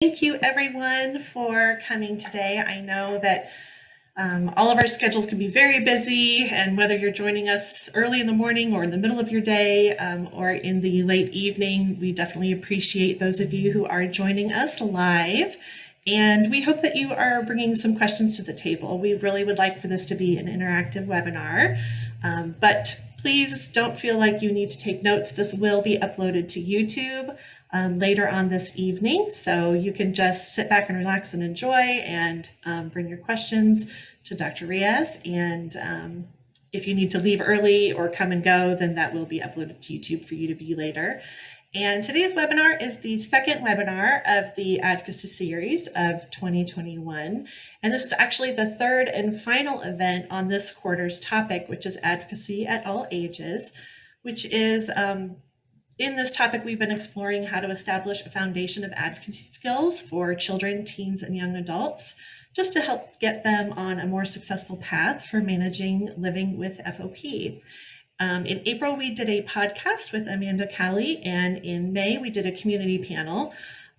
Thank you everyone for coming today. I know that um, all of our schedules can be very busy and whether you're joining us early in the morning or in the middle of your day um, or in the late evening, we definitely appreciate those of you who are joining us live. And we hope that you are bringing some questions to the table. We really would like for this to be an interactive webinar, um, but please don't feel like you need to take notes. This will be uploaded to YouTube um, later on this evening. So you can just sit back and relax and enjoy and um, bring your questions to Dr. Riaz. And um, if you need to leave early or come and go, then that will be uploaded to YouTube for you to view later. And today's webinar is the second webinar of the advocacy series of 2021. And this is actually the third and final event on this quarter's topic, which is advocacy at all ages, which is um, in this topic, we've been exploring how to establish a foundation of advocacy skills for children, teens, and young adults, just to help get them on a more successful path for managing living with FOP. Um, in April, we did a podcast with Amanda Callie, and in May, we did a community panel.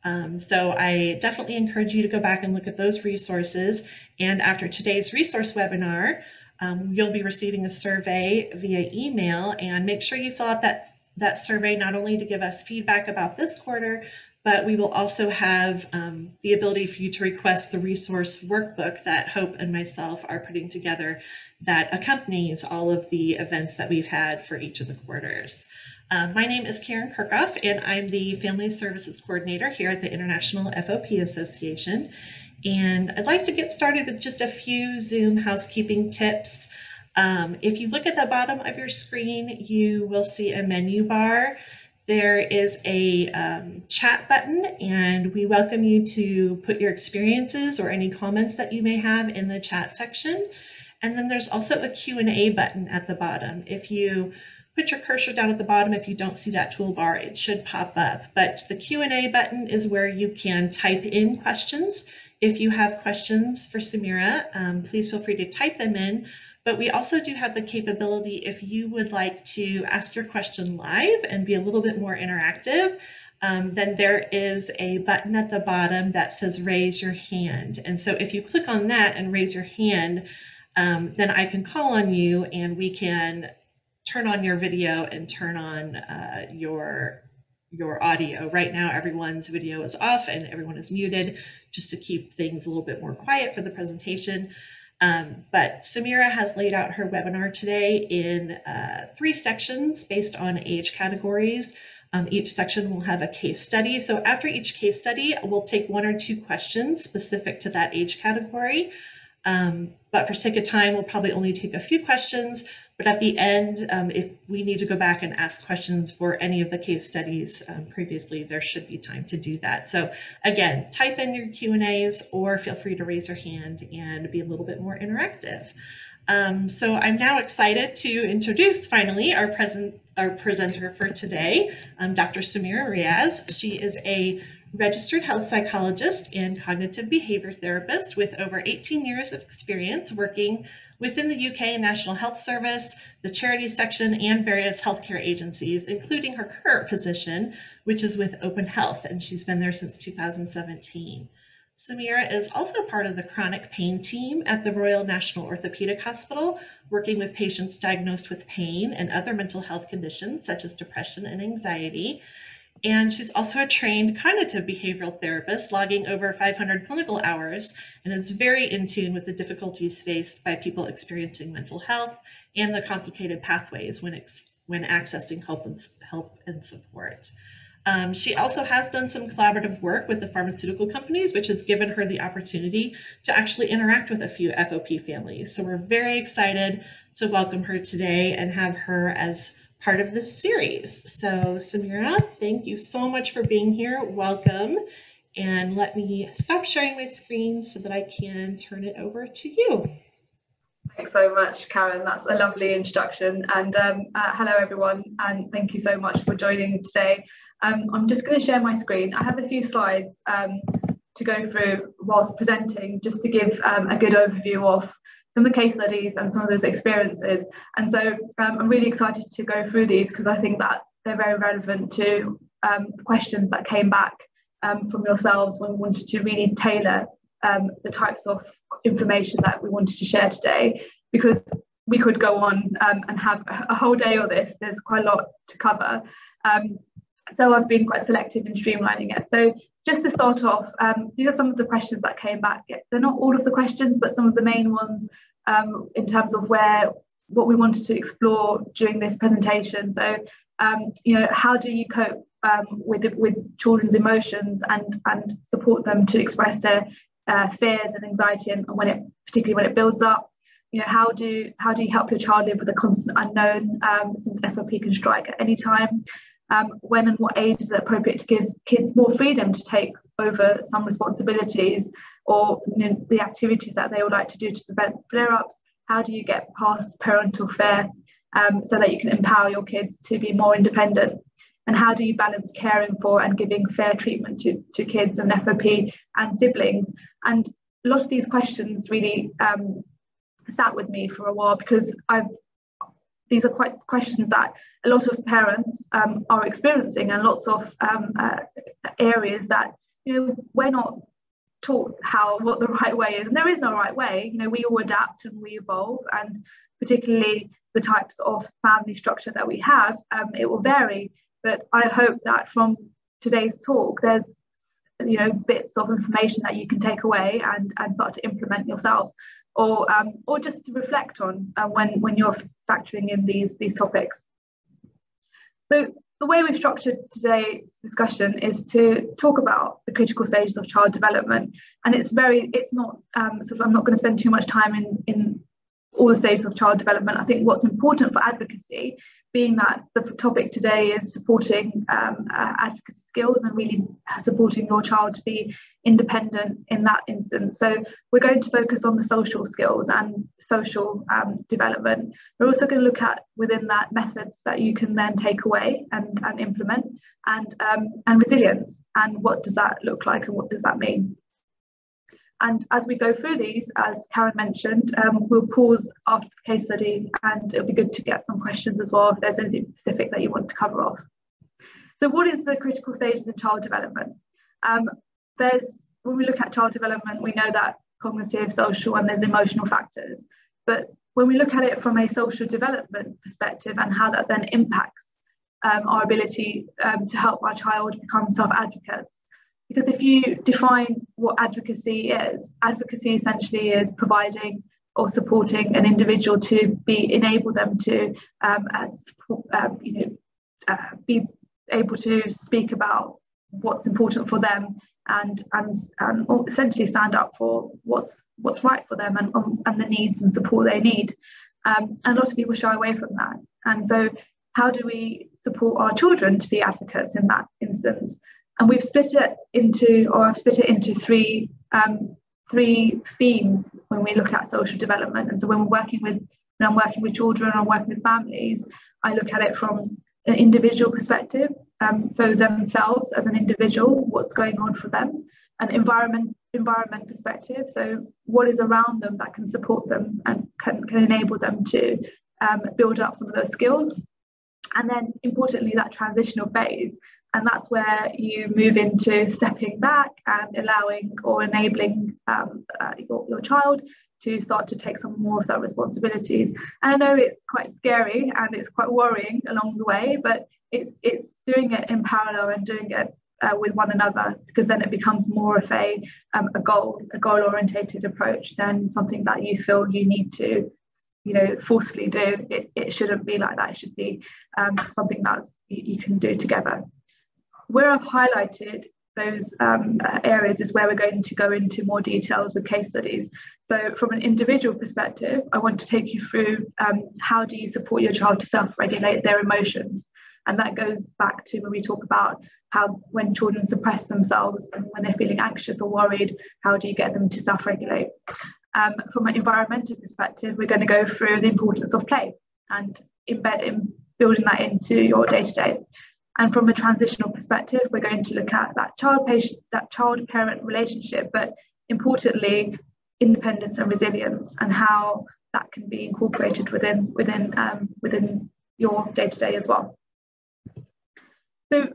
Um, so I definitely encourage you to go back and look at those resources. And after today's resource webinar, um, you'll be receiving a survey via email and make sure you fill out that that survey not only to give us feedback about this quarter, but we will also have um, the ability for you to request the resource workbook that Hope and myself are putting together that accompanies all of the events that we've had for each of the quarters. Uh, my name is Karen Kirchhoff, and I'm the Family Services Coordinator here at the International FOP Association. And I'd like to get started with just a few Zoom housekeeping tips. Um, if you look at the bottom of your screen, you will see a menu bar. There is a um, chat button and we welcome you to put your experiences or any comments that you may have in the chat section. And then there's also a Q&A button at the bottom. If you put your cursor down at the bottom, if you don't see that toolbar, it should pop up. But the Q&A button is where you can type in questions. If you have questions for Sumira, um, please feel free to type them in. But we also do have the capability if you would like to ask your question live and be a little bit more interactive, um, then there is a button at the bottom that says raise your hand. And so if you click on that and raise your hand, um, then I can call on you and we can turn on your video and turn on uh, your your audio. Right now, everyone's video is off and everyone is muted just to keep things a little bit more quiet for the presentation. Um, but Sumira has laid out her webinar today in uh, three sections based on age categories. Um, each section will have a case study. So after each case study, we'll take one or two questions specific to that age category. Um, but for sake of time, we'll probably only take a few questions. But at the end, um, if we need to go back and ask questions for any of the case studies um, previously, there should be time to do that. So again, type in your Q&As or feel free to raise your hand and be a little bit more interactive. Um, so I'm now excited to introduce finally our, present, our presenter for today, um, Dr. Sumira Riaz. She is a registered health psychologist and cognitive behavior therapist with over 18 years of experience working within the UK National Health Service, the charity section, and various healthcare agencies, including her current position, which is with Open Health, and she's been there since 2017. Sumira is also part of the chronic pain team at the Royal National Orthopaedic Hospital, working with patients diagnosed with pain and other mental health conditions such as depression and anxiety. And she's also a trained cognitive behavioral therapist, logging over 500 clinical hours, and is very in tune with the difficulties faced by people experiencing mental health and the complicated pathways when, when accessing help and, help and support. Um, she also has done some collaborative work with the pharmaceutical companies, which has given her the opportunity to actually interact with a few FOP families. So we're very excited to welcome her today and have her as part of this series. So Sumira, thank you so much for being here. Welcome. And let me stop sharing my screen so that I can turn it over to you. Thanks so much, Karen. That's a lovely introduction. And um, uh, hello, everyone. And thank you so much for joining today. Um, I'm just going to share my screen. I have a few slides um, to go through whilst presenting, just to give um, a good overview of some of the case studies and some of those experiences. And so um, I'm really excited to go through these because I think that they're very relevant to um, questions that came back um, from yourselves when we wanted to really tailor um, the types of information that we wanted to share today because we could go on um, and have a whole day on this. There's quite a lot to cover. Um, so I've been quite selective in streamlining it. So just to start off, um, these are some of the questions that came back. They're not all of the questions, but some of the main ones um, in terms of where what we wanted to explore during this presentation. So, um, you know, how do you cope um, with with children's emotions and and support them to express their uh, fears and anxiety, and, when it particularly when it builds up. You know, how do how do you help your child live with a constant unknown um, since FOP can strike at any time? Um, when and what age is it appropriate to give kids more freedom to take over some responsibilities or you know, the activities that they would like to do to prevent flare-ups? How do you get past parental fear um, so that you can empower your kids to be more independent? And how do you balance caring for and giving fair treatment to, to kids and FOP and siblings? And a lot of these questions really um, sat with me for a while because I've these are quite questions that a lot of parents um, are experiencing and lots of um, uh, areas that you know we're not taught how what the right way is. And there is no right way. You know we all adapt and we evolve. And particularly the types of family structure that we have um, it will vary. But i hope that from today's talk there's you know bits of information that you can take away and and start to implement yourselves. Or um, or just to reflect on uh, when when you're factoring in these these topics so the way we've structured today's discussion is to talk about the critical stages of child development. And it's very it's not um, sort of i'm not going to spend too much time in in all the stages of child development i think what's important for advocacy being that the topic today is supporting um, uh, advocacy skills and really supporting your child to be independent in that instance. So we're going to focus on the social skills and social um, development. We're also going to look at within that methods that you can then take away and, and implement and, um, and resilience and what does that look like and what does that mean. And as we go through these, as Karen mentioned, um, we'll pause after the case study and it'll be good to get some questions as well if there's anything specific that you want to cover off. So what is the critical stages in child development? Um, there's, when we look at child development, we know that cognitive, social, and there's emotional factors. But when we look at it from a social development perspective and how that then impacts um, our ability um, to help our child become self-advocates, because if you define what advocacy is, advocacy essentially is providing or supporting an individual to be enable them to um, as uh, you know uh, be able to speak about what's important for them and and and essentially stand up for what's what's right for them and um, and the needs and support they need. Um, and a lot of people shy away from that. And so, how do we support our children to be advocates in that instance? And we've split it into, or I've split it into three um, three themes when we look at social development. And so when we're working with, when I'm working with children, I'm working with families, I look at it from an individual perspective. Um, so themselves as an individual, what's going on for them, an environment environment perspective. So what is around them that can support them and can, can enable them to um, build up some of those skills. And then importantly, that transitional phase and that's where you move into stepping back and allowing or enabling um, uh, your, your child to start to take some more of their responsibilities. And I know it's quite scary and it's quite worrying along the way, but it's it's doing it in parallel and doing it uh, with one another because then it becomes more of a um, a goal a goal orientated approach than something that you feel you need to you know forcefully do. It, it shouldn't be like that. It should be um, something that's you, you can do together where I've highlighted those um, uh, areas is where we're going to go into more details with case studies. So from an individual perspective, I want to take you through um, how do you support your child to self-regulate their emotions? And that goes back to when we talk about how when children suppress themselves and when they're feeling anxious or worried, how do you get them to self-regulate? Um, from an environmental perspective, we're going to go through the importance of play and embed in, building that into your day-to-day. -day. And from a transitional perspective, we're going to look at that child patient, that child parent relationship, but importantly, independence and resilience and how that can be incorporated within within um, within your day to day as well. So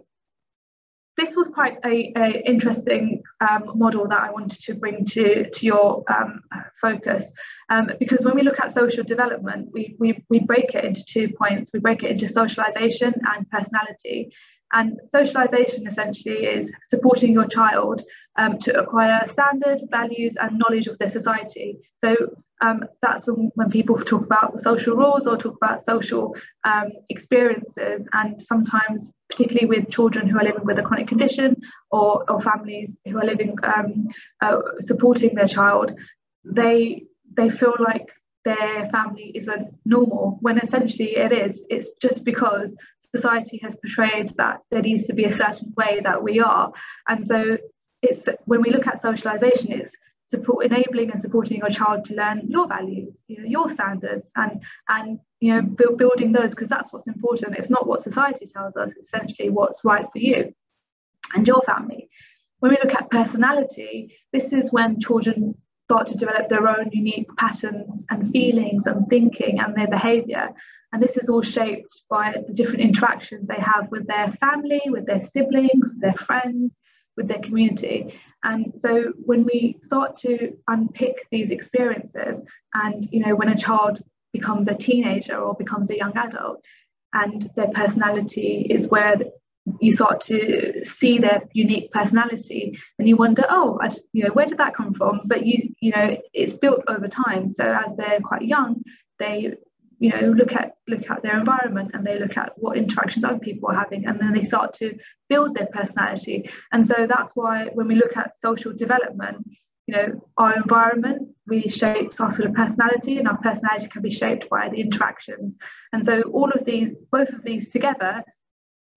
this was quite a, a interesting um, model that I wanted to bring to, to your um, focus um, because when we look at social development, we, we, we break it into two points. We break it into socialization and personality. And socialization essentially is supporting your child um, to acquire standard, values, and knowledge of their society. So um, that's when, when people talk about social rules or talk about social um, experiences. And sometimes, particularly with children who are living with a chronic condition or, or families who are living um, uh, supporting their child, they they feel like their family isn't normal when essentially it is. It's just because society has portrayed that there needs to be a certain way that we are. And so it's when we look at socialization, it's support enabling and supporting your child to learn your values, you know, your standards and and you know build, building those because that's what's important. It's not what society tells us, it's essentially what's right for you and your family. When we look at personality, this is when children start to develop their own unique patterns and feelings and thinking and their behavior. And this is all shaped by the different interactions they have with their family, with their siblings, with their friends, with their community. And so when we start to unpick these experiences, and you know, when a child becomes a teenager or becomes a young adult, and their personality is where you start to see their unique personality and you wonder oh I, you know where did that come from? But you you know it's built over time. So as they're quite young they you know look at look at their environment and they look at what interactions other people are having and then they start to build their personality. And so that's why when we look at social development you know our environment really shapes our sort of personality and our personality can be shaped by the interactions. And so all of these both of these together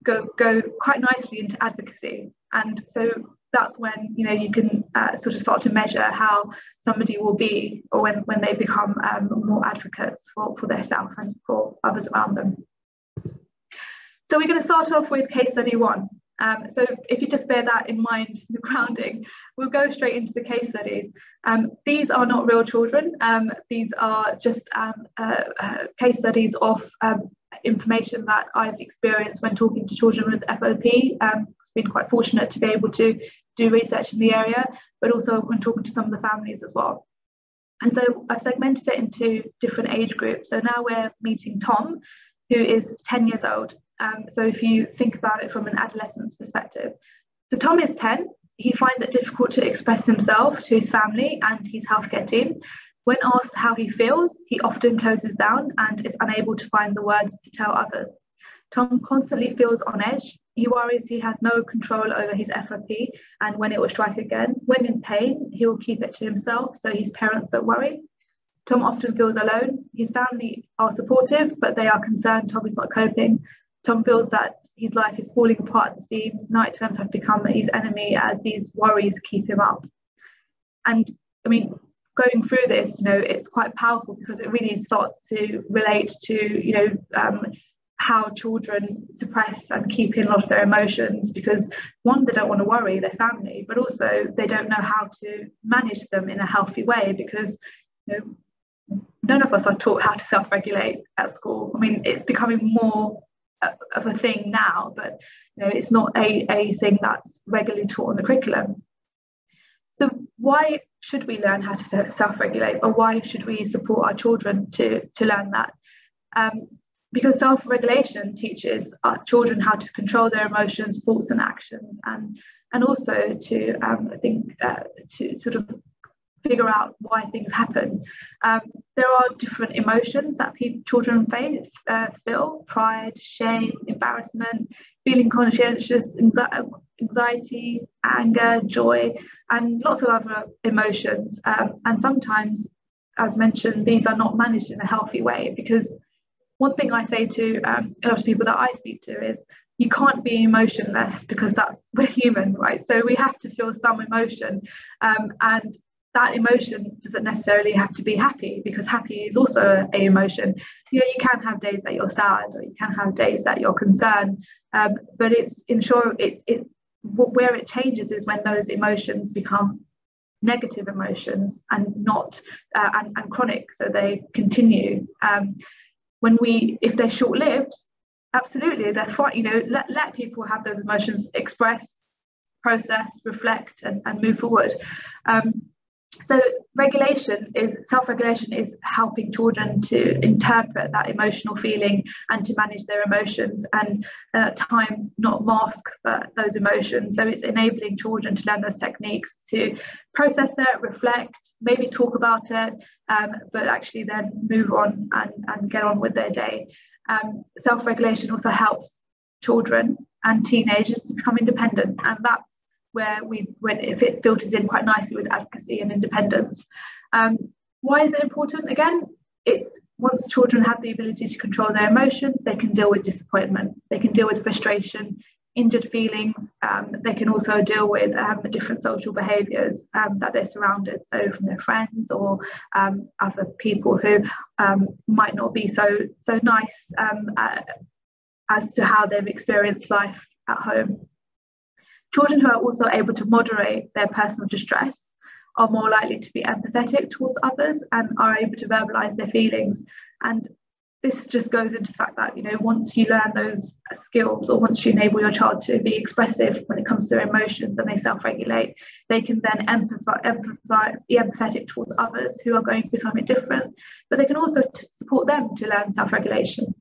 go go quite nicely into advocacy and so that's when you know you can uh, sort of start to measure how somebody will be or when, when they become um, more advocates for, for their self and for others around them so we're going to start off with case study one um, so if you just bear that in mind, the grounding, we'll go straight into the case studies. Um, these are not real children. Um, these are just um, uh, uh, case studies of um, information that I've experienced when talking to children with FOP. Um, it's been quite fortunate to be able to do research in the area, but also when talking to some of the families as well. And so I've segmented it into different age groups. So now we're meeting Tom, who is 10 years old. Um, so if you think about it from an adolescent's perspective. So Tom is 10. He finds it difficult to express himself to his family and his healthcare team. When asked how he feels, he often closes down and is unable to find the words to tell others. Tom constantly feels on edge. He worries he has no control over his FOP and when it will strike again. When in pain, he will keep it to himself so his parents don't worry. Tom often feels alone. His family are supportive, but they are concerned Tom is not coping Tom feels that his life is falling apart at the seams. Night terms have become his enemy as these worries keep him up. And I mean, going through this, you know, it's quite powerful because it really starts to relate to, you know, um, how children suppress and keep in a lot of their emotions because one, they don't want to worry their family, but also they don't know how to manage them in a healthy way because, you know, none of us are taught how to self-regulate at school. I mean, it's becoming more of a thing now, but you know, it's not a, a thing that's regularly taught in the curriculum. So why should we learn how to self-regulate or why should we support our children to, to learn that? Um, because self-regulation teaches our children how to control their emotions, thoughts and actions and and also to um, I think uh, to sort of figure out why things happen. Um, there are different emotions that children face, uh, feel pride, shame, embarrassment, feeling conscientious, anxiety, anger, joy, and lots of other emotions. Um, and sometimes, as mentioned, these are not managed in a healthy way because one thing I say to um, a lot of people that I speak to is you can't be emotionless because that's we're human right so we have to feel some emotion um, and that emotion doesn't necessarily have to be happy because happy is also a emotion you know you can have days that you're sad or you can have days that you're concerned um, but it's ensure it's it's where it changes is when those emotions become negative emotions and not uh, and, and chronic so they continue um, when we if they're short-lived absolutely they're fine you know let, let people have those emotions express process, reflect, and, and move forward. Um, so regulation is self-regulation is helping children to interpret that emotional feeling and to manage their emotions and at times not mask those emotions. So it's enabling children to learn those techniques to process it reflect maybe talk about it um, but actually then move on and, and get on with their day. Um, self-regulation also helps children and teenagers to become independent and that's where we when if it filters in quite nicely with advocacy and independence. Um, why is it important? Again, it's once children have the ability to control their emotions, they can deal with disappointment, they can deal with frustration, injured feelings. Um, they can also deal with um, different social behaviours um, that they're surrounded, so from their friends or um, other people who um, might not be so so nice um, uh, as to how they've experienced life at home. Children who are also able to moderate their personal distress are more likely to be empathetic towards others and are able to verbalize their feelings. And this just goes into the fact that, you know, once you learn those skills or once you enable your child to be expressive when it comes to their emotions and they self regulate, they can then empathize, empathize, be empathetic towards others who are going through something different. But they can also support them to learn self regulation.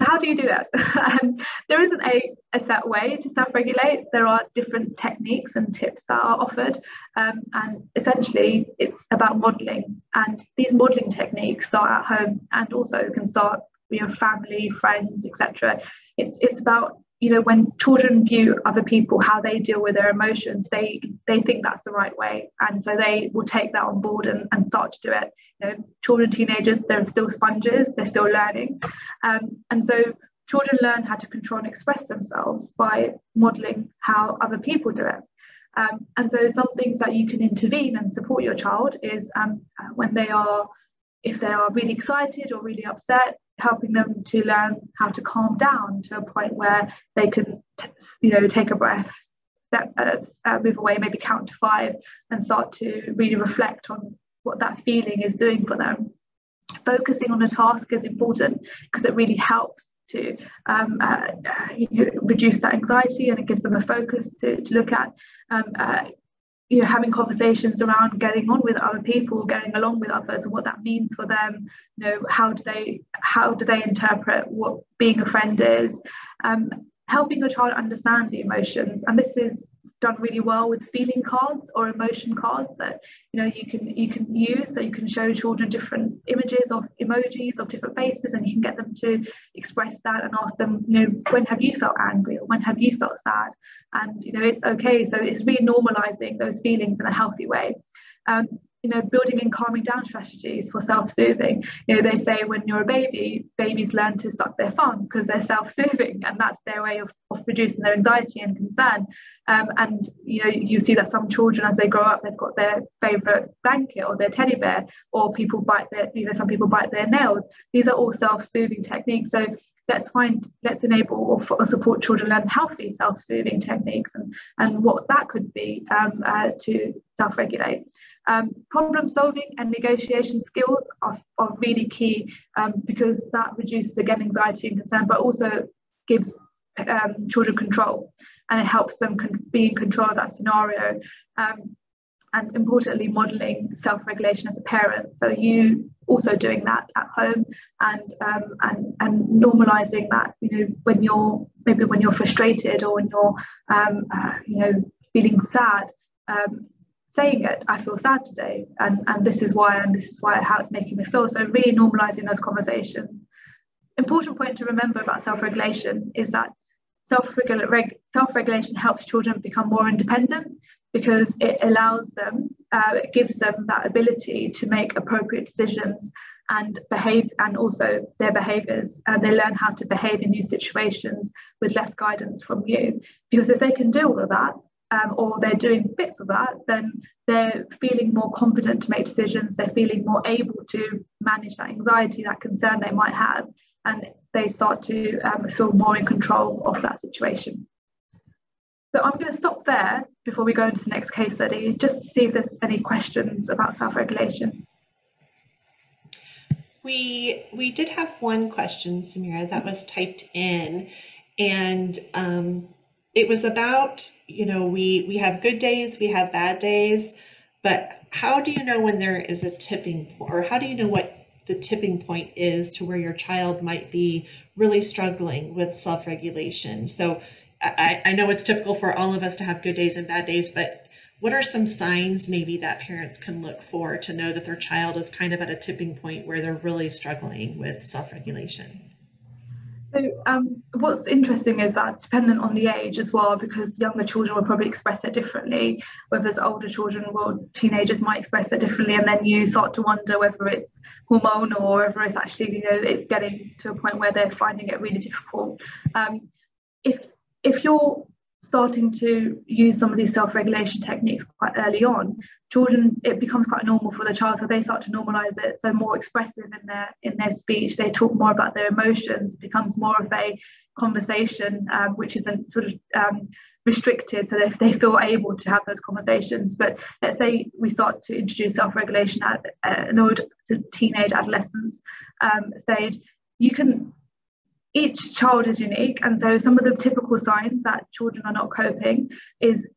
How do you do that? um, there isn't a, a set way to self-regulate. There are different techniques and tips that are offered. Um, and essentially it's about modeling. And these modeling techniques start at home and also can start with your family, friends, etc. It's it's about you know when children view other people how they deal with their emotions they they think that's the right way. And so they will take that on board and, and start to do it. You know children teenagers they're still sponges they're still learning. Um, and so children learn how to control and express themselves by modeling how other people do it. Um, and so some things that you can intervene and support your child is um, uh, when they are if they are really excited or really upset helping them to learn how to calm down to a point where they can, t- you know, take a breath, step, uh, uh, move away, maybe count to five, and start to really reflect on what that feeling is doing for them. Focusing on a task is important because it really helps to um, uh, you know, reduce that anxiety and it gives them a focus to, to look at um, uh, you know having conversations around getting on with other people getting along with others and what that means for them you know how do they how do they interpret what being a friend is um, helping your child understand the emotions. And this is done really well with feeling cards or emotion cards that you know you can you can use. So you can show children different images of emojis of different faces and you can get them to express that and ask them you know when have you felt angry? or when have you felt sad? And you know it's okay. So it's really normalizing those feelings in a healthy way. Um, you know, building and calming down strategies for self-soothing. You know, they say when you're a baby, babies learn to suck their thumb because they're self-soothing, and that's their way of, of reducing their anxiety and concern. Um, and you know, you see that some children, as they grow up, they've got their favorite blanket or their teddy bear, or people bite their, you know, some people bite their nails. These are all self-soothing techniques. So let's find let's enable or, or, support children learn healthy self-soothing techniques and and what that could be um, uh, to self-regulate um, problem solving and negotiation skills are, are really key um, because that reduces again anxiety and concern but also gives um, children control and it helps them be in control of that scenario. Um, and importantly modeling self-regulation as a parent. So you also doing that at home and um, and and normalizing that you know when you're maybe when you're frustrated or when you're um, uh, you know feeling sad um, saying it i feel sad today and and this is why and this is why how it's making me feel so really normalizing those conversations important point to remember about self-regulation is that self-regulation helps children become more independent because it allows them, uh, it gives them that ability to make appropriate decisions and behave, and also their behaviors. And they learn how to behave in new situations with less guidance from you. Because if they can do all of that, um, or they're doing bits of that, then they're feeling more confident to make decisions. They're feeling more able to manage that anxiety, that concern they might have, and they start to um, feel more in control of that situation. So I'm going to stop there before we go into the next case study, just to see if there's any questions about self-regulation. We we did have one question, Sumira, that was typed in, and um, it was about, you know, we we have good days, we have bad days, but how do you know when there is a tipping point, or how do you know what the tipping point is to where your child might be really struggling with self-regulation? So I, I know it's typical for all of us to have good days and bad days, but what are some signs maybe that parents can look for to know that their child is kind of at a tipping point where they're really struggling with self-regulation? So um, what's interesting is that dependent on the age as well, because younger children will probably express it differently, whereas older children, well, teenagers might express it differently, and then you start to wonder whether it's hormonal or whether it's actually, you know, it's getting to a point where they're finding it really difficult. Um, if if you're starting to use some of these self-regulation techniques quite early on children it becomes quite normal for the child so they start to normalize it. So more expressive in their in their speech they talk more about their emotions becomes more of a conversation um, which isn't sort of um, restricted so if they feel able to have those conversations. But let's say we start to introduce self-regulation at an old teenage adolescence um, stage you can each child is unique and so some of the typical signs that children are not coping is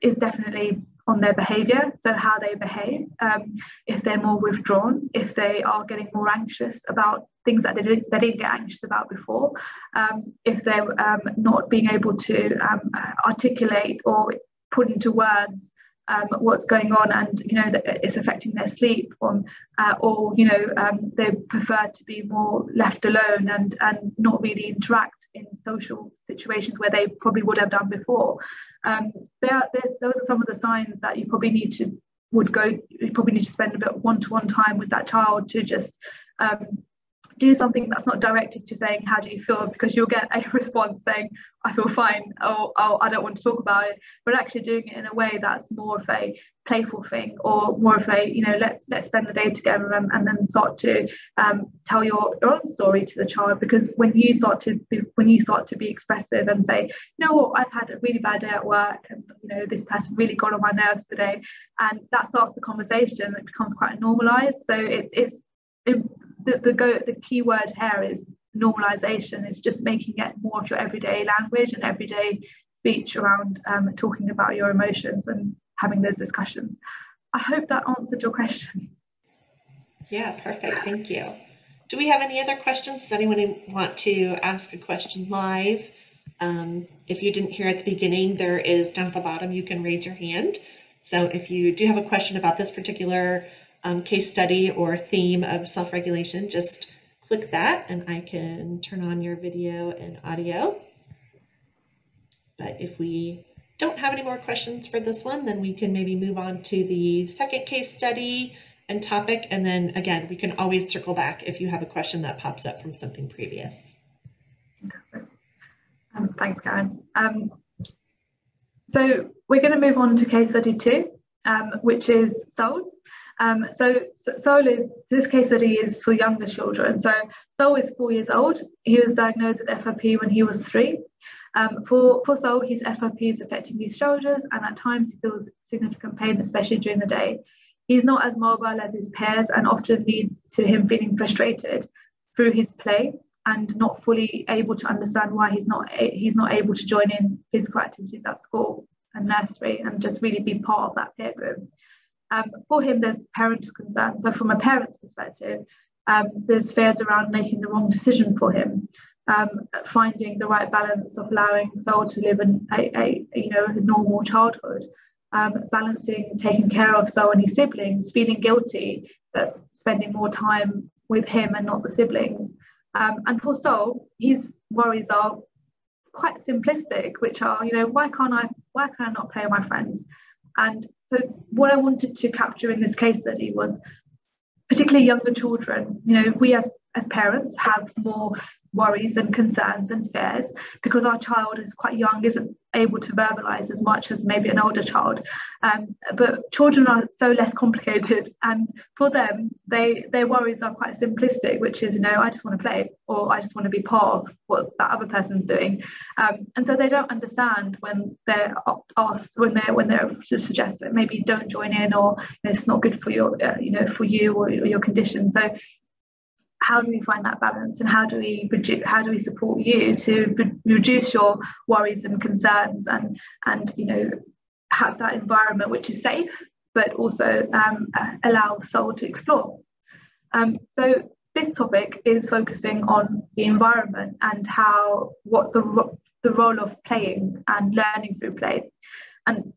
is definitely on their behavior so how they behave um, if they're more withdrawn if they are getting more anxious about things that they didn't, they didn't get anxious about before um, if they're um, not being able to um, articulate or put into words um, what's going on and you know that it's affecting their sleep or, uh, or you know um, they prefer to be more left alone and and not really interact in social situations where they probably would have done before. Um, there, those are some of the signs that you probably need to would go you probably need to spend a bit one-to-one time with that child to just um, do something that's not directed to saying how do you feel? Because you'll get a response saying i feel fine. Or oh, i don't want to talk about it. But actually doing it in a way that's more of a playful thing or more of a you know let's let's spend the day together and, and then start to um, tell your, your own story to the child. Because when you start to be, when you start to be expressive and say you know what? I've had a really bad day at work and you know this person really got on my nerves today. And that starts the conversation it becomes quite normalized. So it's it's it, the, the go the key word here is normalization. It's just making it more of your everyday language and everyday speech around um, talking about your emotions and having those discussions. I hope that answered your question. Yeah perfect. Thank you. Do we have any other questions? Does anyone want to ask a question live? Um, if you didn't hear at the beginning there is down at the bottom you can raise your hand. So if you do have a question about this particular um, case study or theme of self-regulation, just click that and I can turn on your video and audio. But if we don't have any more questions for this one, then we can maybe move on to the second case study and topic. And then again, we can always circle back if you have a question that pops up from something previous. Um, thanks, Karen. Um, so we're going to move on to case study two, um, which is Soul. Um, so Sol is, this case study is for younger children. So Sol is four years old. He was diagnosed with FOP when he was three. Um, for, for Soul, his FOP is affecting his shoulders and at times he feels significant pain, especially during the day. He's not as mobile as his peers and often leads to him feeling frustrated through his play and not fully able to understand why he's not he's not able to join in physical activities at school and nursery and just really be part of that peer group. Um, for him, there's parental concern. So from a parent's perspective, um, there's fears around making the wrong decision for him, um, finding the right balance of allowing Soul to live in a, a you know a normal childhood, um, balancing taking care of Soul and his siblings, feeling guilty that spending more time with him and not the siblings. Um, and for Soul, his worries are quite simplistic, which are you know why can't I why can I not play with my friends? And so what I wanted to capture in this case study was particularly younger children. You know, we as, as parents have more worries and concerns and fears because our child is quite young, isn't able to verbalize as much as maybe an older child. Um, but children are so less complicated, and for them, they their worries are quite simplistic, which is, you know, I just want to play, or I just want to be part of what that other person's doing, um, and so they don't understand when they're asked when they're when they're suggest that maybe don't join in, or you know, it's not good for your, uh, you know, for you or your condition. So how do we find that balance and how do we how do we support you to reduce your worries and concerns and and you know have that environment which is safe but also um, allow soul to explore? Um, so this topic is focusing on the environment and how what the the role of playing and learning through play. And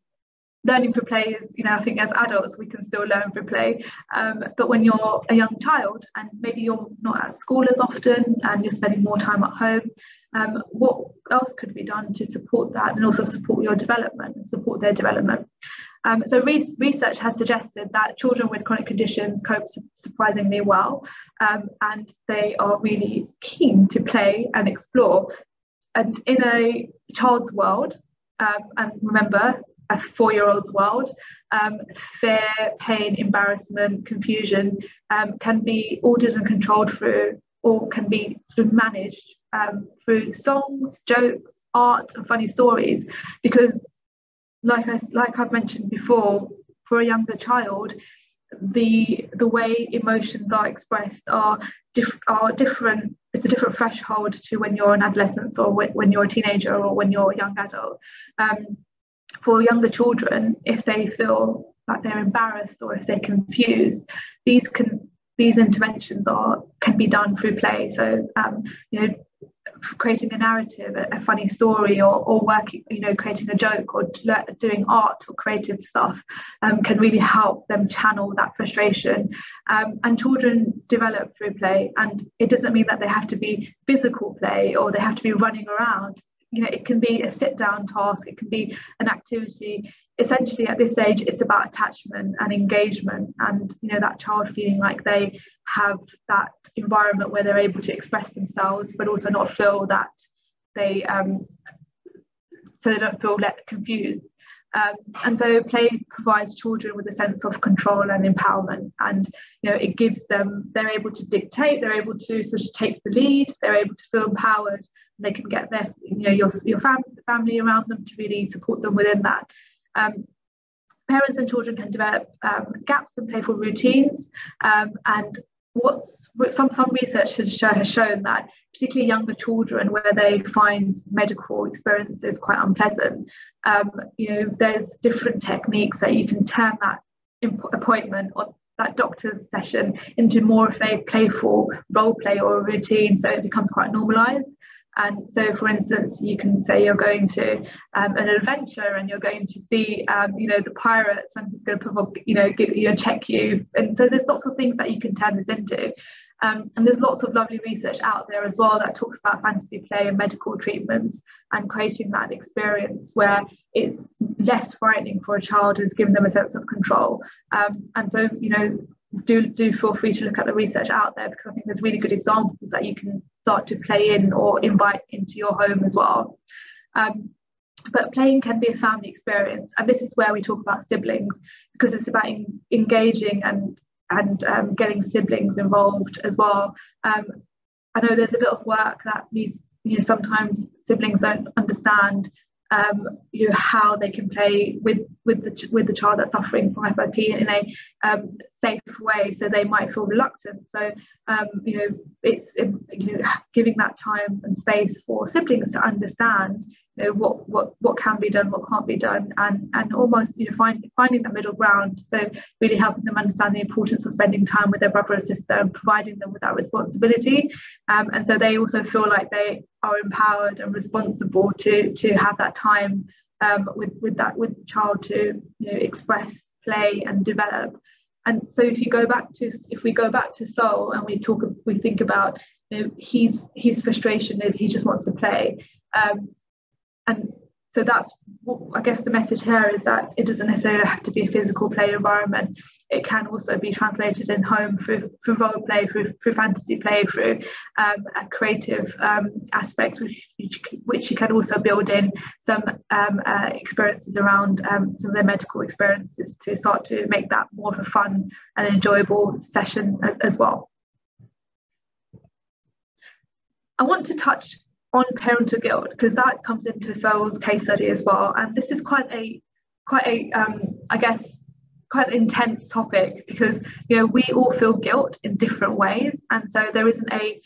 learning through play is, you know, I think as adults we can still learn through play. Um, but when you're a young child and maybe you're not at school as often and you're spending more time at home, um, what else could be done to support that and also support your development and support their development? Um, so re- research has suggested that children with chronic conditions cope su- surprisingly well um, and they are really keen to play and explore. And in a child's world, um, and remember, a four year old's world. Um, fear, pain, embarrassment, confusion um, can be ordered and controlled through, or can be sort of managed um, through songs, jokes, art, and funny stories. Because, like, I, like I've mentioned before, for a younger child, the the way emotions are expressed are diff- are different it's a different threshold to when you're an adolescent or when, when you're a teenager or when you're a young adult um, for younger children, if they feel like they're embarrassed or if they're confused, these can these interventions are can be done through play. So um, you know, creating a narrative, a, a, funny story, or or working, you know, creating a joke or doing art or creative stuff um, can really help them channel that frustration. Um, and children develop through play, and it doesn't mean that they have to be physical play or they have to be running around you know it can be a sit down task it can be an activity. Essentially at this age it's about attachment and engagement and you know that child feeling like they have that environment where they're able to express themselves but also not feel that they um so they don't feel let confused. Um, and so play provides children with a sense of control and empowerment and you know it gives them they're able to dictate they're able to sort of take the lead they're able to feel empowered they can get their you know your, your fam- family around them to really support them within that. Um, parents and children can develop um, gaps in playful routines um, and what's some some research has, show, has shown that particularly younger children where they find medical experiences quite unpleasant um, you know there's different techniques that you can turn that appointment or that doctor's session into more of a playful role play or a routine so it becomes quite normalized and so, for instance, you can say you're going to um, an adventure and you're going to see, um, you know, the pirates and he's going to provoke, you know, you know, check you. And so there's lots of things that you can turn this into. Um, and there's lots of lovely research out there as well that talks about fantasy play and medical treatments and creating that experience where it's less frightening for a child and it's given them a sense of control. Um, and so, you know, do do feel free to look at the research out there because I think there's really good examples that you can start to play in or invite into your home as well. Um, but playing can be a family experience, and this is where we talk about siblings because it's about in, engaging and and um, getting siblings involved as well. Um, I know there's a bit of work that needs, you know, sometimes siblings don't understand um, you know how they can play with with the with the child that's suffering from FOP in a um, safe way, so they might feel reluctant. So um, you know it's you know giving that time and space for siblings to understand you know what what what can be done, what can't be done, and and almost you know find, finding that middle ground. So really helping them understand the importance of spending time with their brother or sister and providing them with that responsibility. Um, and so they also feel like they are empowered and responsible to to have that time um, with with that with child to you know express, play, and develop. And so if you go back to if we go back to Soul and we talk we think about you know his his frustration is he just wants to play. Um, and so that's what, I guess the message here is that it doesn't necessarily have to be a physical play environment. It can also be translated in home through, through role play, through, through fantasy play, through um, creative um, aspects, which, which you can also build in some um, uh, experiences around um, some of their medical experiences to start to make that more of a fun and enjoyable session as, as well. I want to touch on parental guilt because that comes into Soul's case study as well. And this is quite a quite a um, I guess quite an intense topic because you know we all feel guilt in different ways, and so there isn't a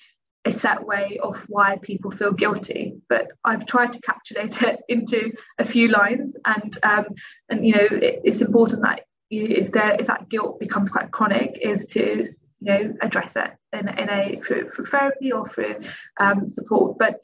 a set way of why people feel guilty. But I've tried to capsulate it into a few lines, and um, and you know it, it's important that you, if there if that guilt becomes quite chronic, is to you know address it in, in a through, through therapy or through um, support. But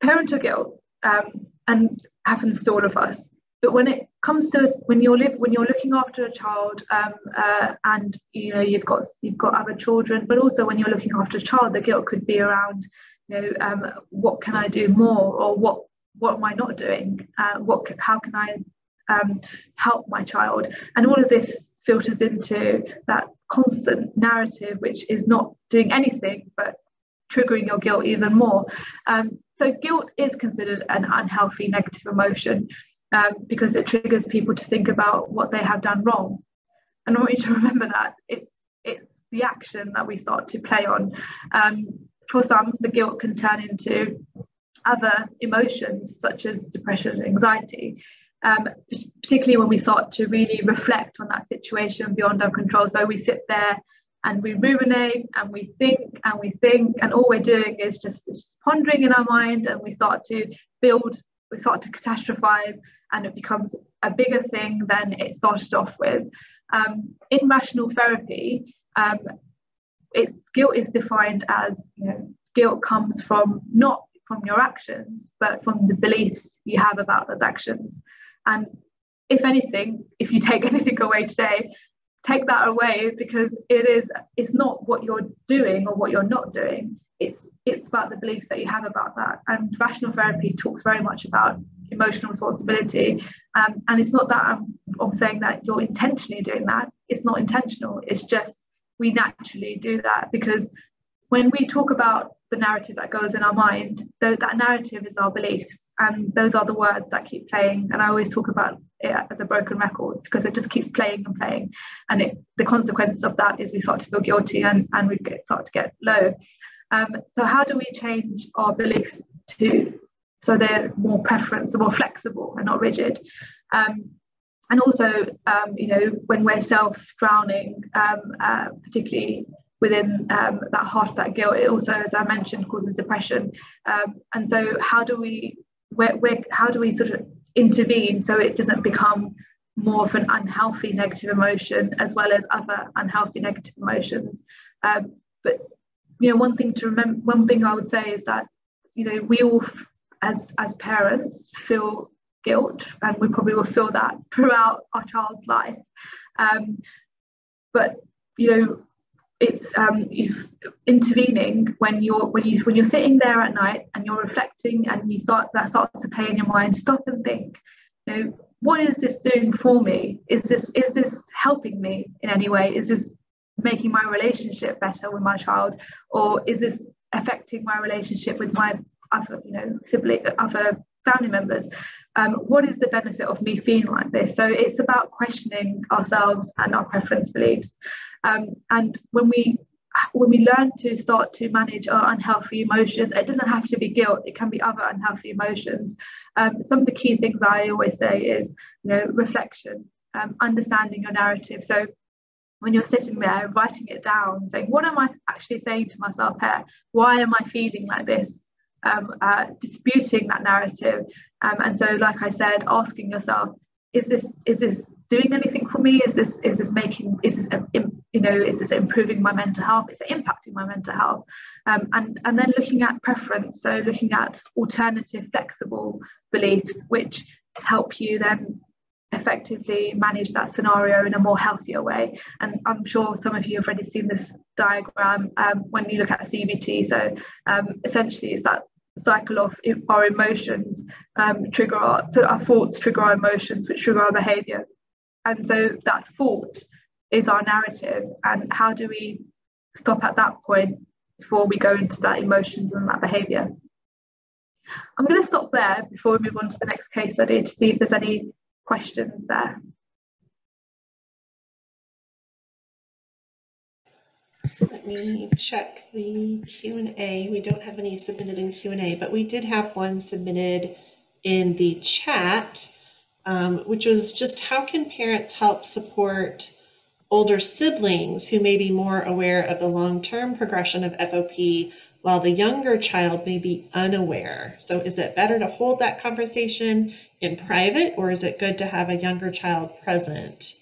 parental guilt um, and happens to all of us. But when it comes to when you're live when you're looking after a child um, uh, and you know you've got you've got other children, but also when you're looking after a child, the guilt could be around you know um, what can I do more or what what am I not doing? Uh, what how can I um, help my child? And all of this filters into that constant narrative, which is not doing anything but triggering your guilt even more. Um, so guilt is considered an unhealthy negative emotion um, because it triggers people to think about what they have done wrong. And I want you to remember that it's it's the action that we start to play on. Um, for some, the guilt can turn into other emotions such as depression and anxiety, um, particularly when we start to really reflect on that situation beyond our control. So we sit there and we ruminate and we think and we think, and all we're doing is just, just pondering in our mind, and we start to build, we start to catastrophize, and it becomes a bigger thing than it started off with. Um, in rational therapy, um, it's guilt is defined as you know guilt comes from not from your actions but from the beliefs you have about those actions and if anything if you take anything away today take that away because it is it's not what you're doing or what you're not doing. It's it's about the beliefs that you have about that. And rational therapy talks very much about emotional responsibility. Um, and it's not that I'm, I'm saying that you're intentionally doing that. It's not intentional. It's just we naturally do that because when we talk about the narrative that goes in our mind that narrative is our beliefs and those are the words that keep playing. And i always talk about it as a broken record because it just keeps playing and playing. And it, the consequence of that is we start to feel guilty and, and we get, start to get low. Um, so how do we change our beliefs to so they're more preference more flexible and not rigid? Um, and also um, you know when we're self drowning um, uh, particularly within um, that heart that guilt it also as i mentioned causes depression. Um, and so how do we where, where how do we sort of intervene so it doesn't become more of an unhealthy negative emotion as well as other unhealthy negative emotions? Um, but you know one thing to remember one thing i would say is that you know we all as as parents feel guilt and we probably will feel that throughout our child's life. Um, but you know it's um, intervening when you're when you when you're sitting there at night and you're reflecting and you start that starts to play in your mind stop and think you know what is this doing for me? Is this is this helping me in any way? Is this making my relationship better with my child? Or is this affecting my relationship with my other you know sibling other family members? Um, what is the benefit of me feeling like this? So it's about questioning ourselves and our preference beliefs um, and when we when we learn to start to manage our unhealthy emotions, it doesn't have to be guilt, it can be other unhealthy emotions. Um, some of the key things I always say is, you know, reflection, um, understanding your narrative. So when you're sitting there writing it down, saying, what am I actually saying to myself here? Why am I feeling like this? Um, uh, disputing that narrative. Um, and so, like I said, asking yourself, is this is this doing anything for me? Is this is this making is this you know is this improving my mental health? Is it impacting my mental health? Um, and and then looking at preference, so looking at alternative flexible beliefs which help you then effectively manage that scenario in a more healthier way. And I'm sure some of you have already seen this diagram um, when you look at CBT. So um, essentially, it's that cycle of our emotions um, trigger our so our thoughts trigger our emotions, which trigger our behaviour. And so that thought is our narrative. And how do we stop at that point before we go into that emotions and that behavior? I'm going to stop there before we move on to the next case study to see if there's any questions there. Let me check the Q&A. We don't have any submitted in Q&A, but we did have one submitted in the chat. um, which was just how can parents help support older siblings who may be more aware of the long-term progression of FOP while the younger child may be unaware. So is it better to hold that conversation in private or is it good to have a younger child present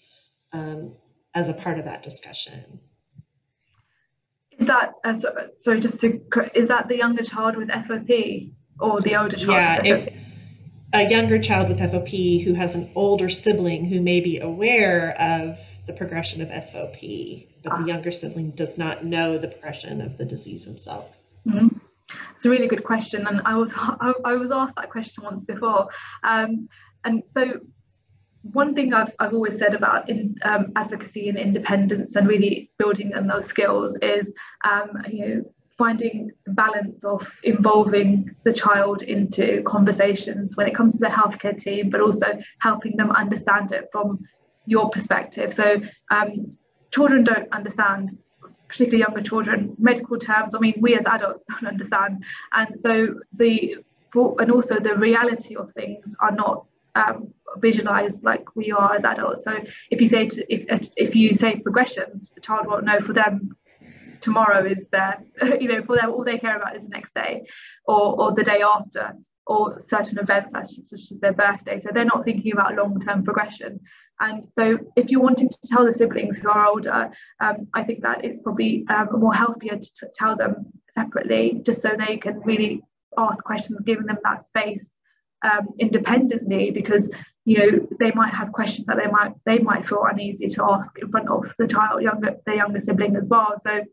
um, as a part of that discussion? Is that, uh, so, sorry, just to, is that the younger child with FOP or the older child? Yeah, if a younger child with FOP who has an older sibling who may be aware of the progression of FOP, but ah. the younger sibling does not know the progression of the disease himself. Mm-hmm. It's a really good question, and I was I, I was asked that question once before, um, and so one thing I've, I've always said about in, um, advocacy and independence and really building on those skills is um, you know finding balance of involving the child into conversations when it comes to the healthcare team, but also helping them understand it from your perspective. So um, children don't understand particularly younger children, medical terms. I mean, we as adults don't understand, and so the and also the reality of things are not um, visualized like we are as adults. So if you say to, if if you say progression, the child won't know for them tomorrow is their you know for them all they care about is the next day or or the day after or certain events such as their birthday so they're not thinking about long-term progression and so, if you're wanting to tell the siblings who are older, um, I think that it's probably um, more healthier to tell them separately, just so they can really ask questions, giving them that space um, independently, because you know they might have questions that they might they might feel uneasy to ask in front of the child, younger the younger sibling as well. So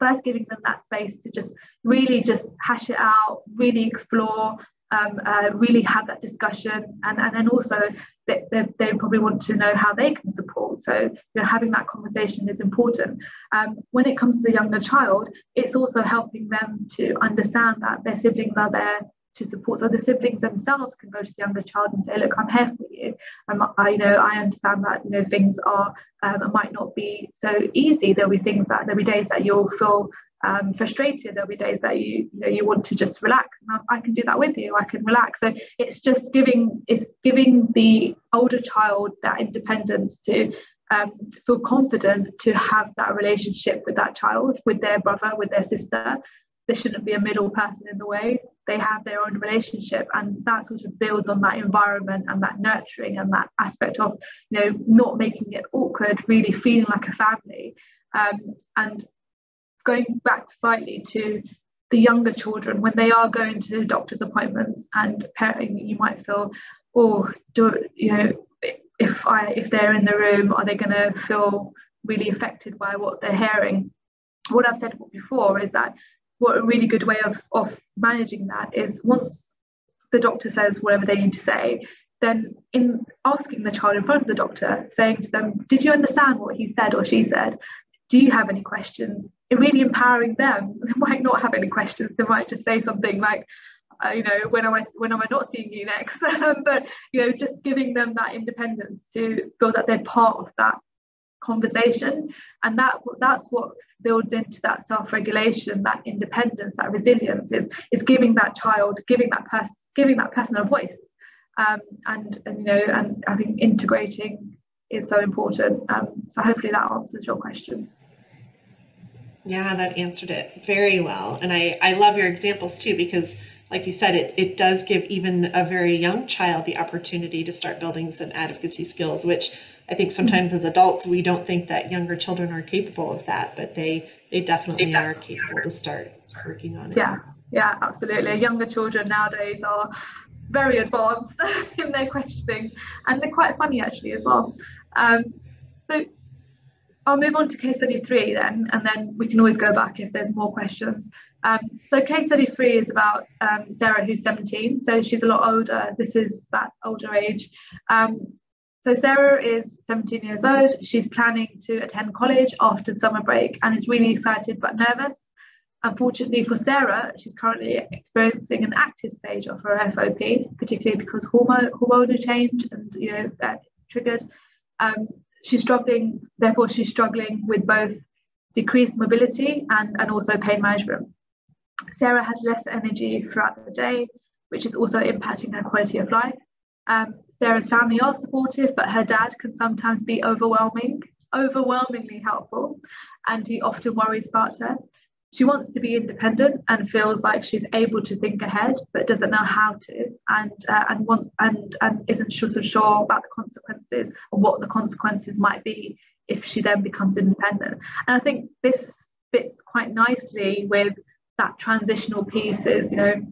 first giving them that space to just really just hash it out, really explore, um, uh, really have that discussion and, and then also they, they, they, probably want to know how they can support. So you know having that conversation is important. Um, when it comes to the younger child it's also helping them to understand that their siblings are there to support. So the siblings themselves can go to the younger child and say look i'm here for you. Um, i you know i understand that you know things are um, might not be so easy. There'll be things that there'll be days that you'll feel um, frustrated. There'll be days that you you know you want to just relax. And I, I can do that with you. I can relax. So it's just giving it's giving the older child that independence to um, feel confident to have that relationship with that child, with their brother, with their sister. There shouldn't be a middle person in the way. They have their own relationship, and that sort of builds on that environment and that nurturing and that aspect of, you know, not making it awkward, really feeling like a family. Um, and going back slightly to the younger children when they are going to doctor's appointments and parenting, you might feel oh do you know if i if they're in the room are they going to feel really affected by what they're hearing? What i've said before is that what a really good way of of managing that is once the doctor says whatever they need to say then in asking the child in front of the doctor saying to them did you understand what he said or she said? Do you have any questions really empowering them. They might not have any questions. They might just say something like uh, you know when am i when am i not seeing you next? But you know just giving them that independence to feel that they're part of that conversation. And that that's what builds into that self-regulation that independence that resilience is is giving that child giving that person giving that person a voice. Um, and and you know and i think integrating is so important. Um, so hopefully that answers your question yeah, that answered it very well. And I, I love your examples too, because like you said, it, it does give even a very young child the opportunity to start building some advocacy skills, which I think sometimes as adults, we don't think that younger children are capable of that, but they, they definitely are capable to start working on it. Yeah, yeah, absolutely. Younger children nowadays are very advanced in their questioning and they're quite funny actually as well. Um, so I'll move on to case study three then, and then we can always go back if there's more questions. Um, so case study three is about um, Sarah, who's 17. So she's a lot older. This is that older age. Um, so Sarah is 17 years old. She's planning to attend college after summer break and is really excited but nervous. Unfortunately for Sarah, she's currently experiencing an active stage of her FOP, particularly because hormone hormonal change and you know that triggered. She's struggling, therefore, she's struggling with both decreased mobility and, and also pain management. Sarah has less energy throughout the day, which is also impacting her quality of life. Um, Sarah's family are supportive, but her dad can sometimes be overwhelming, overwhelmingly helpful, and he often worries about her. She wants to be independent and feels like she's able to think ahead, but doesn't know how to, and uh, and want and and isn't sure, so sure about the consequences or what the consequences might be if she then becomes independent. And I think this fits quite nicely with that transitional piece. Is you know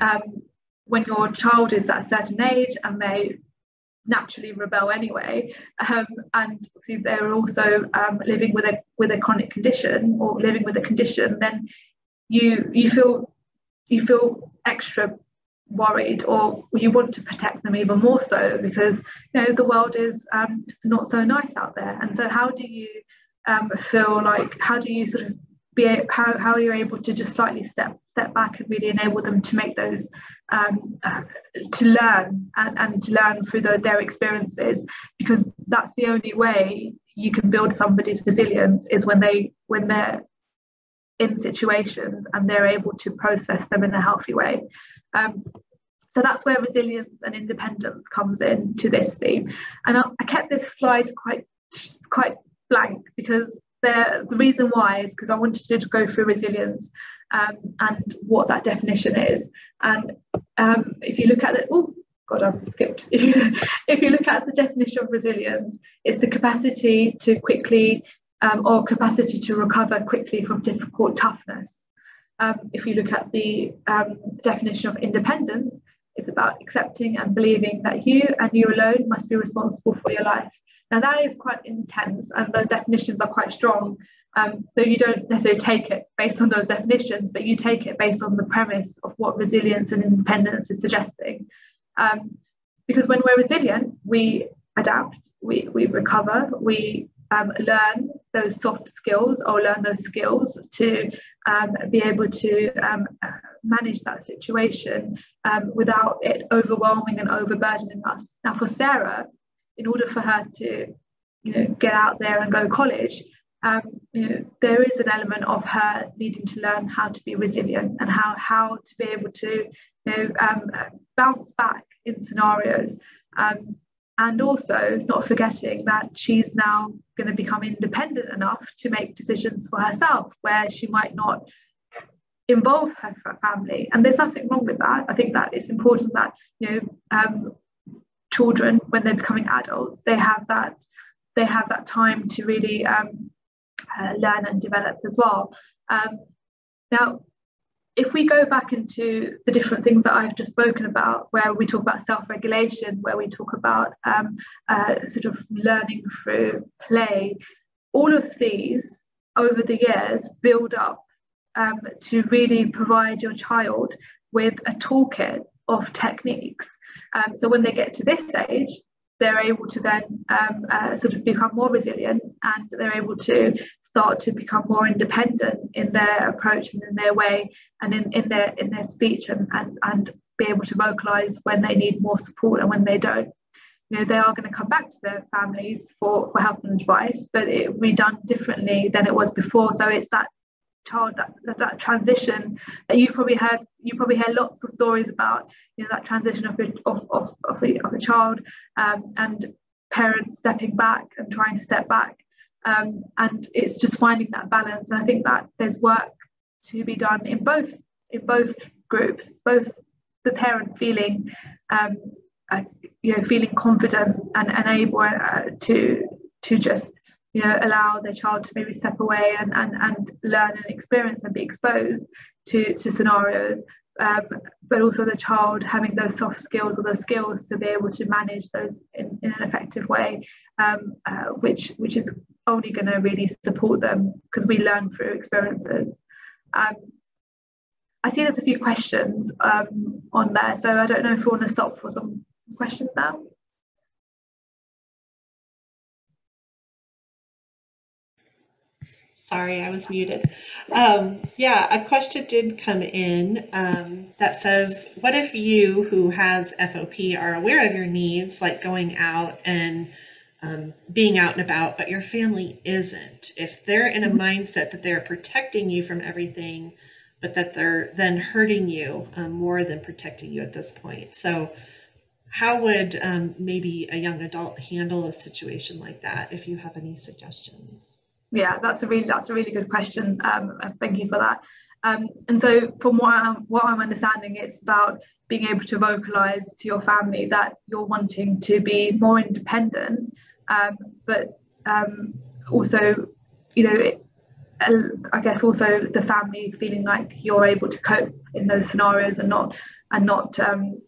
um, when your child is at a certain age and they naturally rebel anyway. Um, and see they're also um, living with a with a chronic condition or living with a condition then you you feel you feel extra worried or you want to protect them even more so because you know the world is um, not so nice out there. And so how do you um, feel like how do you sort of be how, how you're able to just slightly step step back and really enable them to make those um, uh, to learn and, and to learn through the, their experiences because that's the only way you can build somebody's resilience is when they when they're in situations and they're able to process them in a healthy way. Um, so that's where resilience and independence comes in to this theme. And I, I kept this slide quite quite blank because the, the reason why is because I wanted to go through resilience um, and what that definition is. And um, if you look at it, oh God, I've skipped. If you if you look at the definition of resilience, it's the capacity to quickly um, or capacity to recover quickly from difficult toughness. Um, if you look at the um, definition of independence, it's about accepting and believing that you and you alone must be responsible for your life. Now that is quite intense, and those definitions are quite strong. Um, so you don't necessarily take it based on those definitions, but you take it based on the premise of what resilience and independence is suggesting. Um, because when we're resilient, we adapt, we, we recover, we um, learn those soft skills or learn those skills to um, be able to um, manage that situation um, without it overwhelming and overburdening us. Now, for Sarah, in order for her to you know, get out there and go to college, um, you know, there is an element of her needing to learn how to be resilient and how how to be able to you know um, bounce back in scenarios. Um, and also not forgetting that she's now going to become independent enough to make decisions for herself where she might not involve her family. And there's nothing wrong with that. I think that it's important that you know um, children when they're becoming adults they have that they have that time to really um, uh, learn and develop as well. Um, now, if we go back into the different things that I've just spoken about, where we talk about self regulation, where we talk about um, uh, sort of learning through play, all of these over the years build up um, to really provide your child with a toolkit of techniques. Um, so when they get to this age, they're able to then um, uh, sort of become more resilient and they're able to start to become more independent in their approach and in their way and in, in their in their speech and, and and be able to vocalize when they need more support and when they don't. You know they are going to come back to their families for, for help and advice but it will be done differently than it was before. So it's that child that, that, that transition that you've probably heard you probably hear lots of stories about you know that transition of a, of, of, of, a, of a child um, and parents stepping back and trying to step back. Um, and it's just finding that balance. And i think that there's work to be done in both in both groups both the parent feeling um, uh, you know feeling confident and, and able uh, to to just you know allow their child to maybe step away and and, and learn and experience and be exposed to to scenarios um, but also the child having those soft skills or the skills to be able to manage those in, in an effective way um, uh, which which is only going to really support them because we learn through experiences. Um, I see there's a few questions um, on there so I don't know if we want to stop for some questions now Sorry, I was muted. Um, yeah, a question did come in um, that says, what if you who has FOP are aware of your needs, like going out and um, being out and about, but your family isn't? If they're in a mm-hmm. mindset that they're protecting you from everything, but that they're then hurting you um, more than protecting you at this point. So how would um, maybe a young adult handle a situation like that if you have any suggestions? Yeah, that's a really that's a really good question. Um, thank you for that. Um, and so, from what I'm, what I'm understanding, it's about being able to vocalize to your family that you're wanting to be more independent, um, but um, also, you know, it, I guess also the family feeling like you're able to cope in those scenarios and not and not um,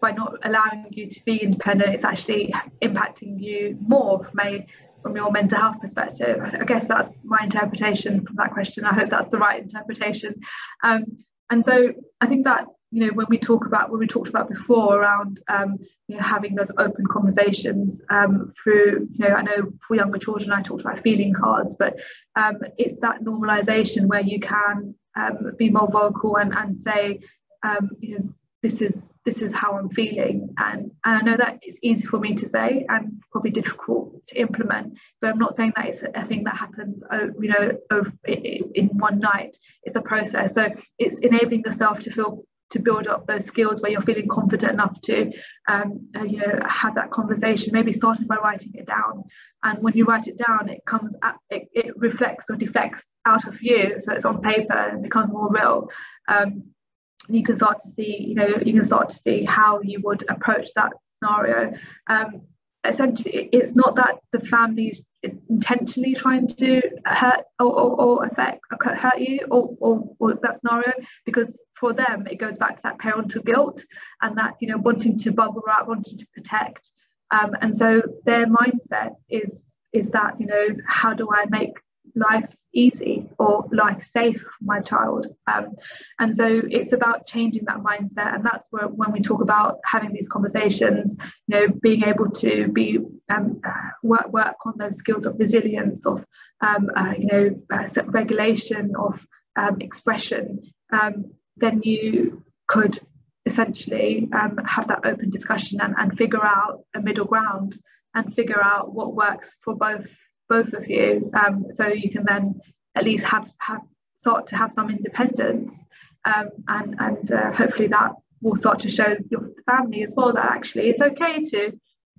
by not allowing you to be independent, it's actually impacting you more from a from your mental health perspective. I guess that's my interpretation from that question. I hope that's the right interpretation. Um, and so I think that you know when we talk about when we talked about before around um, you know having those open conversations um, through you know I know for younger children I talked about feeling cards, but um, it's that normalization where you can um, be more vocal and and say um, you know this is this is how I'm feeling. And, and I know that it's easy for me to say and probably difficult to implement, but I'm not saying that it's a thing that happens, you know, in one night. It's a process. So it's enabling yourself to feel to build up those skills where you're feeling confident enough to um, uh, you know have that conversation maybe starting by writing it down and when you write it down it comes at, it, it reflects or deflects out of you so it's on paper and becomes more real um, you can start to see, you know, you can start to see how you would approach that scenario. Um, essentially, it's not that the family's intentionally trying to hurt or, or, or affect or hurt you or, or, or that scenario because for them it goes back to that parental guilt and that you know wanting to bubble wrap wanting to protect um, and so their mindset is is that you know how do i make life easy or life safe for my child. Um, and so it's about changing that mindset. And that's where when we talk about having these conversations, you know, being able to be um, uh, work work on those skills of resilience, of um, uh, you know, uh, regulation, of um, expression, um, then you could essentially um, have that open discussion and, and figure out a middle ground and figure out what works for both both of you um, so you can then at least have, have start to have some independence um, and and uh, hopefully that will start to show your family as well that actually it's okay to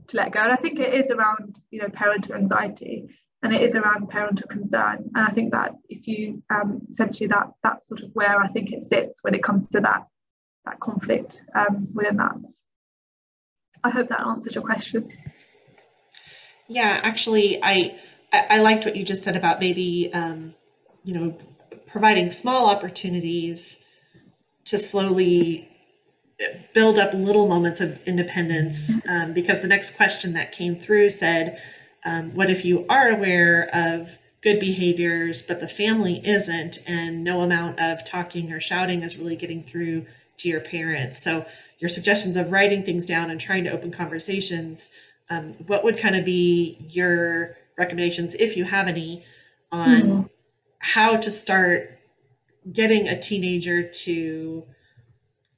to let go. And I think it is around you know parental anxiety and it is around parental concern. And I think that if you um, essentially that that's sort of where I think it sits when it comes to that that conflict um, within that. I hope that answers your question. Yeah actually I I, liked what you just said about maybe, um, you know, providing small opportunities to slowly build up little moments of independence. Um, because the next question that came through said, um, what if you are aware of good behaviors, but the family isn't, and no amount of talking or shouting is really getting through to your parents? So, your suggestions of writing things down and trying to open conversations, um, what would kind of be your recommendations, if you have any, on mm-hmm. how to start getting a teenager to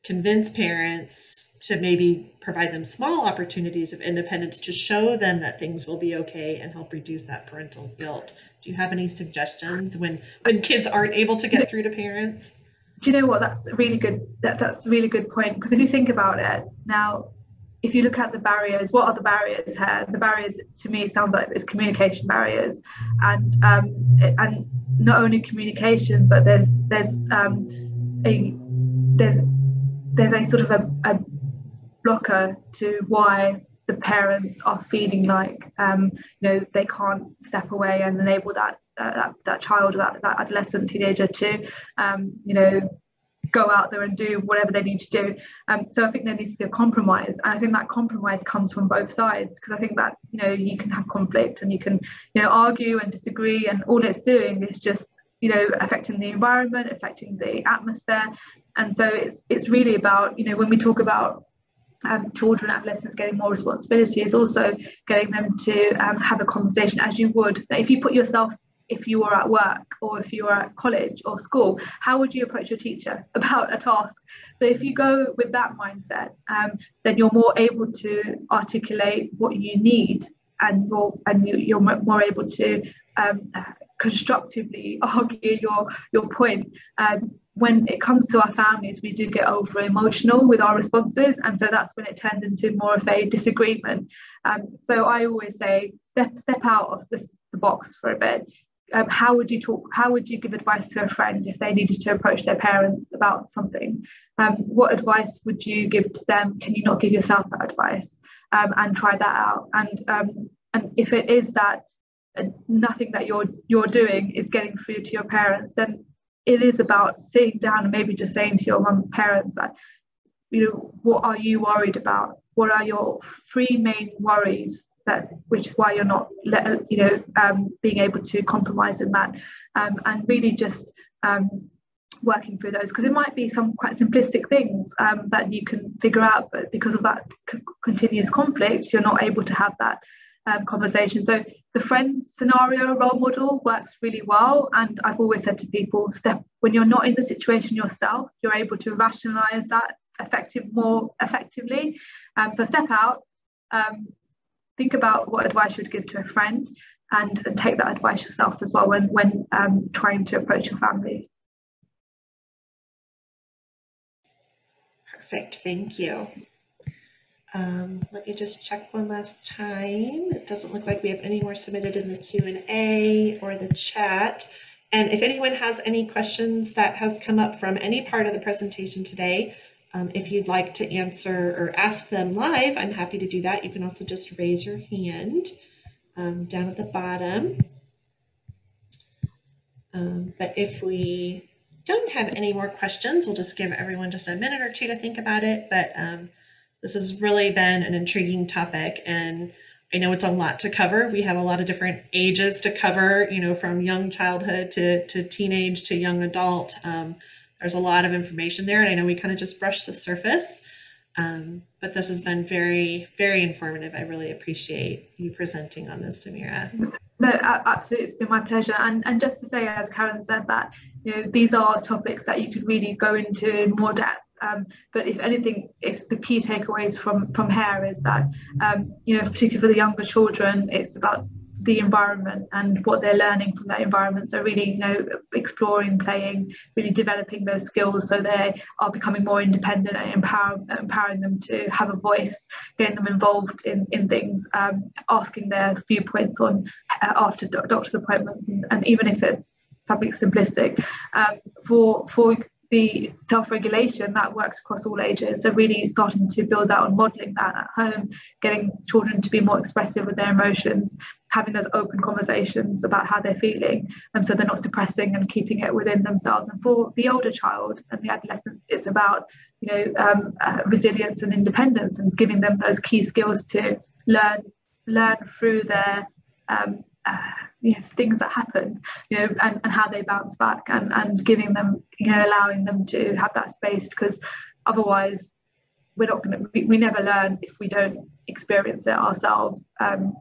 convince parents to maybe provide them small opportunities of independence to show them that things will be okay and help reduce that parental guilt. Do you have any suggestions when when kids aren't able to get through to parents? Do you know what? That's a really good. That, that's a really good point because if you think about it now, if you look at the barriers, what are the barriers here? The barriers to me sounds like it's communication barriers, and um, and not only communication, but there's there's um, a there's there's a sort of a, a blocker to why the parents are feeling like um, you know they can't step away and enable that uh, that, that child that, that adolescent teenager to um, you know go out there and do whatever they need to do. Um, so I think there needs to be a compromise, and I think that compromise comes from both sides because I think that you know you can have conflict and you can you know argue and disagree, and all it's doing is just you know affecting the environment, affecting the atmosphere, and so it's it's really about you know when we talk about um, children, adolescents getting more responsibility is also getting them to um, have a conversation as you would. If you put yourself if you were at work or if you were at college or school how would you approach your teacher about a task so if you go with that mindset um, then you're more able to articulate what you need and you're and you, are more able to um, constructively argue your your point. Um, when it comes to our families, we do get over emotional with our responses, and so that's when it turns into more of a disagreement. Um, so I always say, step step out of this, the box for a bit. Um, how would you talk? How would you give advice to a friend if they needed to approach their parents about something? Um, what advice would you give to them? Can you not give yourself that advice um, and try that out? And um, and if it is that uh, nothing that you're you're doing is getting through to your parents, then it is about sitting down and maybe just saying to your mum parents that, you know, what are you worried about? What are your three main worries that, which is why you're not, you know, um, being able to compromise in that, um, and really just um, working through those because it might be some quite simplistic things um, that you can figure out, but because of that c- continuous conflict, you're not able to have that um, conversation. So the friend scenario role model works really well. And I've always said to people, step when you're not in the situation yourself, you're able to rationalize that effective more effectively. Um, so step out, um, think about what advice you would give to a friend and, and take that advice yourself as well when, when um, trying to approach your family. Perfect, thank you. Um, let me just check one last time. It doesn't look like we have any more submitted in the Q&A or the chat. And if anyone has any questions that has come up from any part of the presentation today, um, if you'd like to answer or ask them live, I'm happy to do that. You can also just raise your hand um, down at the bottom. Um, but if we don't have any more questions, we'll just give everyone just a minute or two to think about it. But um, this has really been an intriguing topic, and I know it's a lot to cover. We have a lot of different ages to cover, you know, from young childhood to, to teenage to young adult. Um, there's a lot of information there, and I know we kind of just brushed the surface. Um, but this has been very, very informative. I really appreciate you presenting on this, Sumira. No, absolutely, it's been my pleasure. And and just to say, as Karen said, that you know these are topics that you could really go into in more depth um, but if anything, if the key takeaways from from here is that um, you know, particularly for the younger children, it's about the environment and what they're learning from that environment. So really, you know, exploring, playing, really developing those skills so they are becoming more independent and empower, empowering them to have a voice, getting them involved in, in things, um, asking their viewpoints on uh, after doctor's appointments, and, and, even if it's something simplistic, um, for for the self-regulation that works across all ages. So really starting to build that and modeling that at home getting children to be more expressive with their emotions having those open conversations about how they're feeling and so they're not suppressing and keeping it within themselves. And for the older child and the adolescents it's about you know um, uh, resilience and independence and giving them those key skills to learn learn through their um, uh, you know, things that happen, you know, and, and how they bounce back and, and giving them, you know, allowing them to have that space because otherwise we're not going to, we, we never learn if we don't experience it ourselves. Um,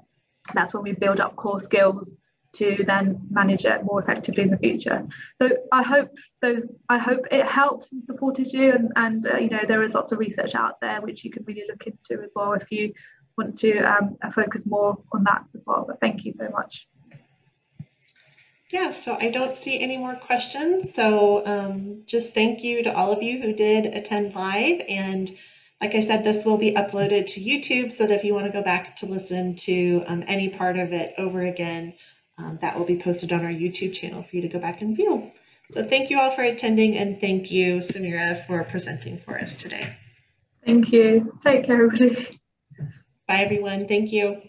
that's when we build up core skills to then manage it more effectively in the future. So I hope those, I hope it helped and supported you. And, and uh, you know, there is lots of research out there which you can really look into as well if you want to um, focus more on that as well. But thank you so much. Yeah, so I don't see any more questions. So um, just thank you to all of you who did attend live. And like I said, this will be uploaded to YouTube so that if you want to go back to listen to um, any part of it over again, um, that will be posted on our YouTube channel for you to go back and view. So thank you all for attending and thank you, Sumira, for presenting for us today. Thank you. Take care, everybody. Bye, everyone. Thank you.